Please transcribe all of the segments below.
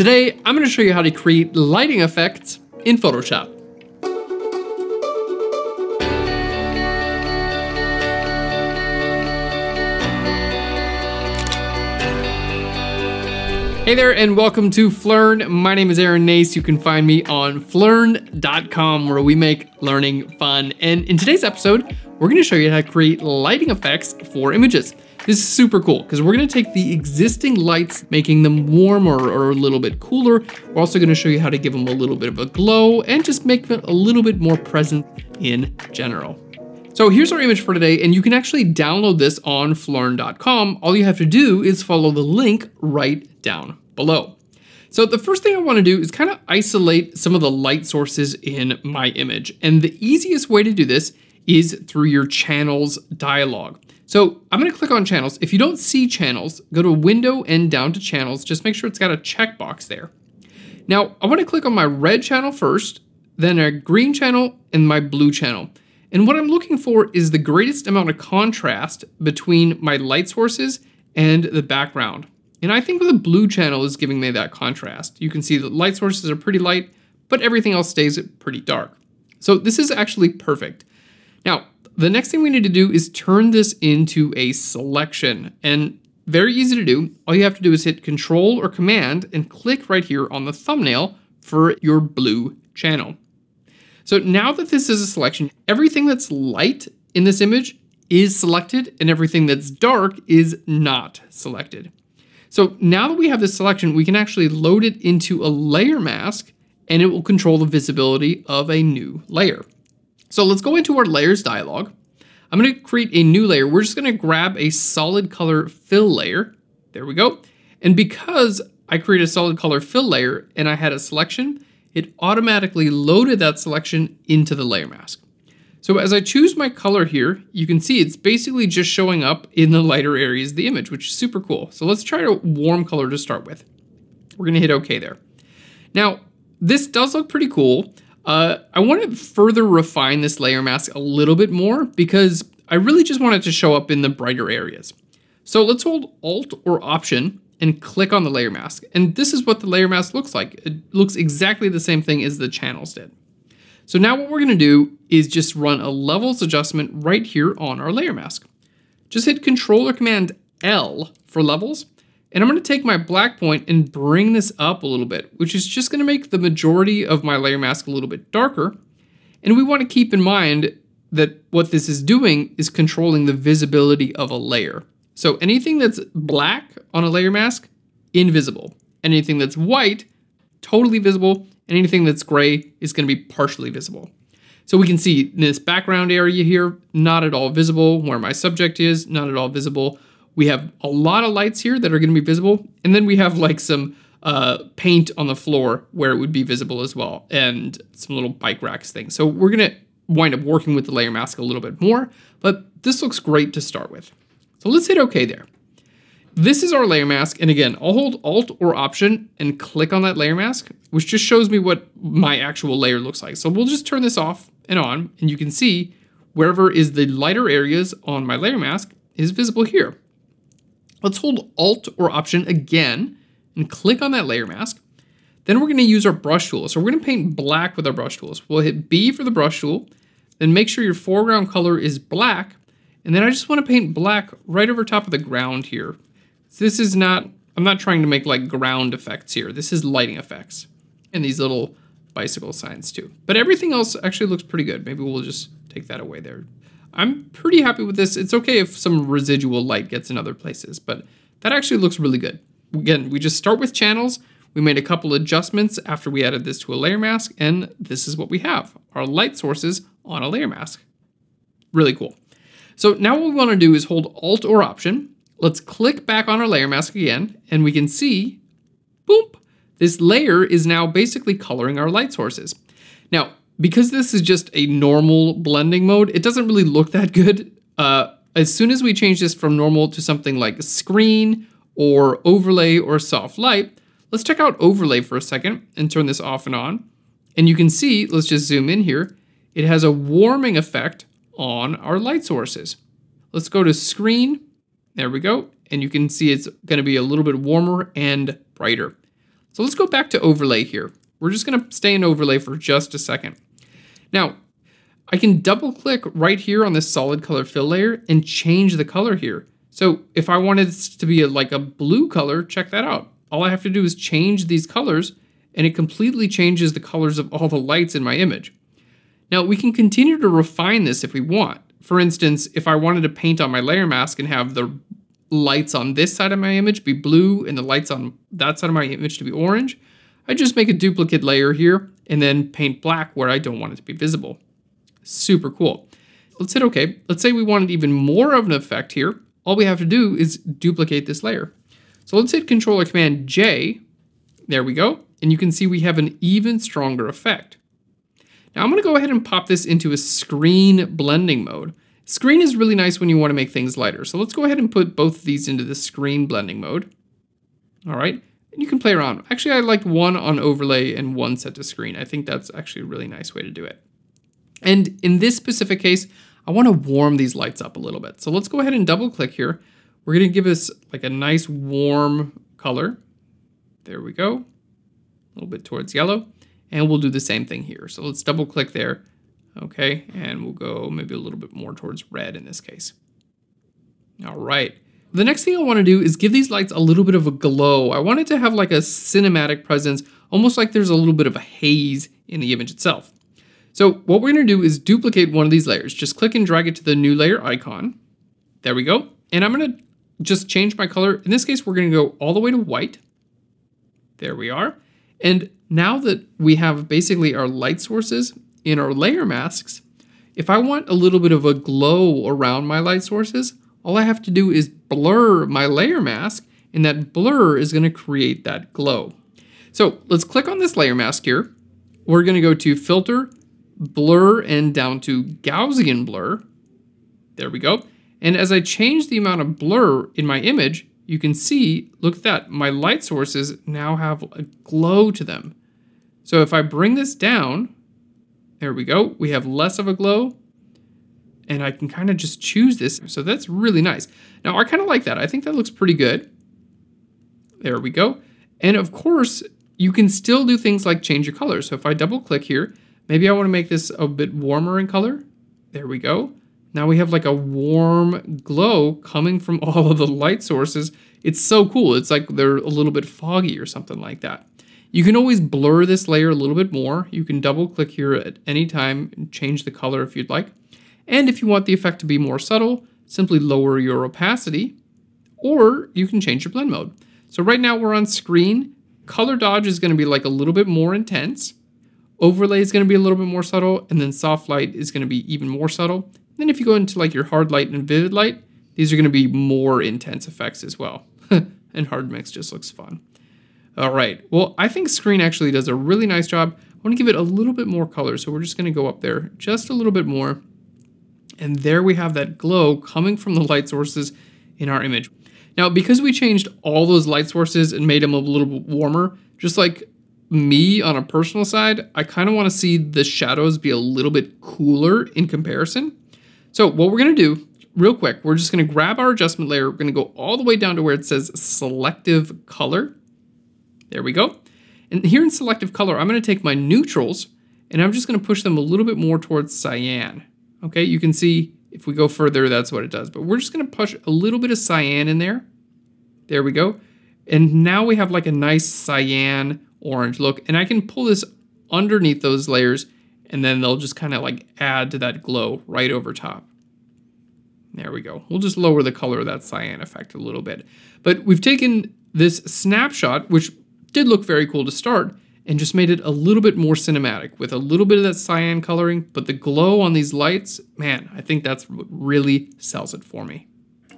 Today, I'm going to show you how to create lighting effects in Photoshop. Hey there and welcome to Phlearn. My name is Aaron Nace. You can find me on phlearn.com where we make learning fun. And in today's episode, we're gonna show you how to create lighting effects for images. This is super cool because we're gonna take the existing lights, making them warmer or a little bit cooler. We're also gonna show you how to give them a little bit of a glow and just make them a little bit more present in general. So here's our image for today, and you can actually download this on phlearn.com. All you have to do is follow the link right down below. So the first thing I wanna do is kind of isolate some of the light sources in my image. And the easiest way to do this is through your channels dialog. So I'm gonna click on channels. If you don't see channels, go to window and down to channels. Just make sure it's got a checkbox there. Now I wanna click on my red channel first, then a green channel and my blue channel. And what I'm looking for is the greatest amount of contrast between my light sources and the background. And I think the blue channel is giving me that contrast. You can see the light sources are pretty light, but everything else stays pretty dark. So this is actually perfect. Now, the next thing we need to do is turn this into a selection. And very easy to do. All you have to do is hit Control or Command and click right here on the thumbnail for your blue channel. So now that this is a selection, everything that's light in this image is selected and everything that's dark is not selected. So now that we have this selection, we can actually load it into a layer mask and it will control the visibility of a new layer. So let's go into our layers dialog. I'm gonna create a new layer. We're just gonna grab a solid color fill layer. There we go. And because I created a solid color fill layer and I had a selection, it automatically loaded that selection into the layer mask. So as I choose my color here, you can see it's basically just showing up in the lighter areas of the image, which is super cool. So let's try a warm color to start with. We're gonna hit okay there. Now, this does look pretty cool. Uh, I want to further refine this layer mask a little bit more because I really just want it to show up in the brighter areas. So let's hold Alt or Option and click on the layer mask. And this is what the layer mask looks like. It looks exactly the same thing as the channels did. So now what we're gonna do is just run a levels adjustment right here on our layer mask. Just hit Control or Command L for levels, and I'm gonna take my black point and bring this up a little bit, which is just gonna make the majority of my layer mask a little bit darker. And we wanna keep in mind that what this is doing is controlling the visibility of a layer. So anything that's black on a layer mask, invisible. Anything that's white, totally visible. And anything that's gray is gonna be partially visible. So we can see this background area here, not at all visible. Where my subject is, not at all visible. We have a lot of lights here that are gonna be visible. And then we have like some uh, paint on the floor where it would be visible as well. And some little bike racks things. So we're gonna wind up working with the layer mask a little bit more, but this looks great to start with. So let's hit OK there. This is our layer mask, and again, I'll hold Alt or Option and click on that layer mask, which just shows me what my actual layer looks like. So we'll just turn this off and on, and you can see wherever is the lighter areas on my layer mask is visible here. Let's hold Alt or Option again and click on that layer mask. Then we're gonna use our brush tool. So we're gonna paint black with our brush tools. We'll hit B for the brush tool, then make sure your foreground color is black, and then I just want to paint black right over top of the ground here. So this is not, I'm not trying to make like ground effects here. This is lighting effects. And these little bicycle signs too. But everything else actually looks pretty good. Maybe we'll just take that away there. I'm pretty happy with this. It's okay if some residual light gets in other places, but that actually looks really good. Again, we just start with channels. We made a couple adjustments after we added this to a layer mask, and this is what we have, our light sources on a layer mask. Really cool. So now what we want to do is hold Alt or Option. Let's click back on our layer mask again, and we can see, boom, this layer is now basically coloring our light sources. Now, because this is just a normal blending mode, it doesn't really look that good. Uh, as soon as we change this from normal to something like screen or overlay or soft light, let's check out overlay for a second and turn this off and on. And you can see, let's just zoom in here, it has a warming effect on our light sources. Let's go to screen. There we go. And you can see it's going to be a little bit warmer and brighter. So let's go back to overlay here. We're just gonna stay in overlay for just a second. Now, I can double click right here on this solid color fill layer and change the color here. So if I wanted it to be a, like a blue color, check that out. All I have to do is change these colors and it completely changes the colors of all the lights in my image. Now we can continue to refine this if we want. For instance, if I wanted to paint on my layer mask and have the lights on this side of my image be blue and the lights on that side of my image to be orange, I just make a duplicate layer here and then paint black where I don't want it to be visible. Super cool. Let's hit OK. Let's say we wanted even more of an effect here. All we have to do is duplicate this layer. So let's hit Control or Command J. There we go. And you can see we have an even stronger effect. Now I'm going to go ahead and pop this into a screen blending mode. Screen is really nice when you want to make things lighter. So let's go ahead and put both of these into the screen blending mode. All right, you can play around. Actually, I liked one on overlay and one set to screen. I think that's actually a really nice way to do it. And in this specific case, I want to warm these lights up a little bit. So let's go ahead and double click here. We're going to give this like a nice warm color. There we go. A little bit towards yellow. And we'll do the same thing here. So let's double click there. Okay, and we'll go maybe a little bit more towards red in this case. All right. The next thing I want to do is give these lights a little bit of a glow. I want it to have like a cinematic presence, almost like there's a little bit of a haze in the image itself. So what we're going to do is duplicate one of these layers. Just click and drag it to the new layer icon. There we go. And I'm going to just change my color. In this case, we're going to go all the way to white. There we are. And now that we have basically our light sources in our layer masks, if I want a little bit of a glow around my light sources, all I have to do is blur my layer mask and that blur is going to create that glow. So let's click on this layer mask here. We're going to go to filter, blur, and down to Gaussian blur. There we go. And as I change the amount of blur in my image, you can see, look at that, my light sources now have a glow to them. So if I bring this down, there we go, we have less of a glow, and I can kind of just choose this. So that's really nice. Now I kind of like that. I think that looks pretty good. There we go. And of course, you can still do things like change your color. So if I double click here, maybe I want to make this a bit warmer in color. There we go. Now we have like a warm glow coming from all of the light sources. It's so cool. It's like they're a little bit foggy or something like that. You can always blur this layer a little bit more. You can double click here at any time and change the color if you'd like. And if you want the effect to be more subtle, simply lower your opacity, or you can change your blend mode. So right now we're on screen. Color dodge is gonna be like a little bit more intense. Overlay is gonna be a little bit more subtle, and then soft light is gonna be even more subtle. Then if you go into like your hard light and vivid light, these are going to be more intense effects as well. and hard mix just looks fun. All right, well, I think screen actually does a really nice job. I want to give it a little bit more color, so we're just going to go up there just a little bit more. And there we have that glow coming from the light sources in our image. Now, because we changed all those light sources and made them a little bit warmer, just like me on a personal side, I kind of want to see the shadows be a little bit cooler in comparison. So what we're gonna do, real quick, we're just gonna grab our adjustment layer, we're gonna go all the way down to where it says selective color. There we go. And here in selective color, I'm gonna take my neutrals and I'm just gonna push them a little bit more towards cyan. Okay, you can see if we go further, that's what it does. But we're just gonna push a little bit of cyan in there. There we go. And now we have like a nice cyan orange look. And I can pull this underneath those layers and then they'll just kind of like add to that glow right over top. There we go. We'll just lower the color of that cyan effect a little bit. But we've taken this snapshot, which did look very cool to start, and just made it a little bit more cinematic with a little bit of that cyan coloring, but the glow on these lights, man, I think that's what really sells it for me.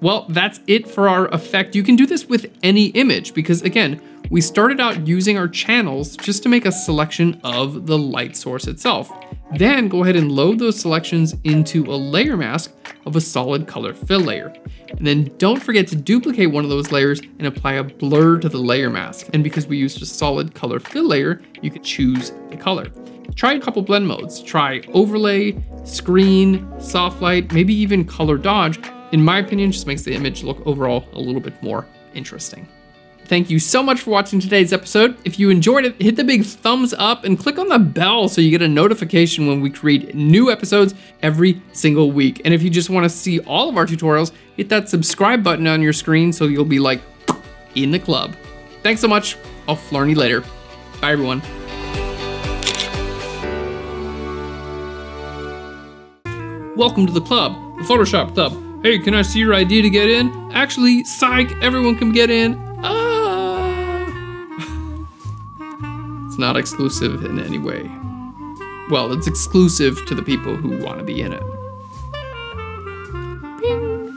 Well, that's it for our effect. You can do this with any image because again, we started out using our channels just to make a selection of the light source itself. Then go ahead and load those selections into a layer mask of a solid color fill layer. And then don't forget to duplicate one of those layers and apply a blur to the layer mask. And because we used a solid color fill layer, you can choose the color. Try a couple blend modes. Try overlay, screen, soft light, maybe even color dodge. In my opinion, just makes the image look overall a little bit more interesting. Thank you so much for watching today's episode. If you enjoyed it, hit the big thumbs up and click on the bell so you get a notification when we create new episodes every single week. And if you just want to see all of our tutorials, hit that subscribe button on your screen so you'll be like in the club. Thanks so much. I'll Phlearn you later. Bye, everyone. Welcome to the club, the Photoshop club. Hey, can I see your ID to get in? Actually, psych, everyone can get in. It's not exclusive in any way. Well, it's exclusive to the people who want to be in it.